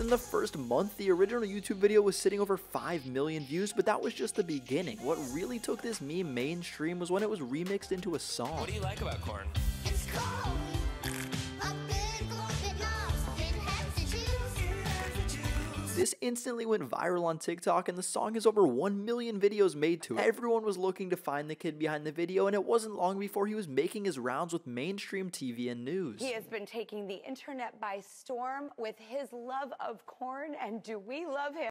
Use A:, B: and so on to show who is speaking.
A: Within the first month, the original YouTube video was sitting over 5 million views, but that was just the beginning. What really took this meme mainstream was when it was remixed into a song.
B: What do you like about corn?
A: This instantly went viral on TikTok, and the song has over 1 million videos made to it. Everyone was looking to find the kid behind the video, and it wasn't long before he was making his rounds with mainstream TV and news.
C: He has been taking the internet by storm with his love of corn, and do we love him?